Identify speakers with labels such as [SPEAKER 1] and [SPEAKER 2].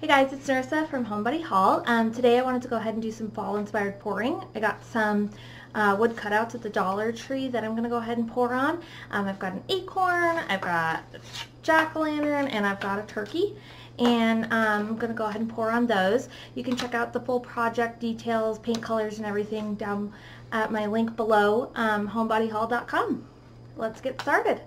[SPEAKER 1] Hey guys, it's Nerissa from Homebody Hall. Um, today I wanted to go ahead and do some fall inspired pouring. I got some uh, wood cutouts at the Dollar Tree that I'm going to go ahead and pour on. Um, I've got an acorn, I've got jack-o'-lantern, and I've got a turkey. And um, I'm going to go ahead and pour on those. You can check out the full project details, paint colors, and everything down at my link below, um, homebodyhall.com. Let's get started.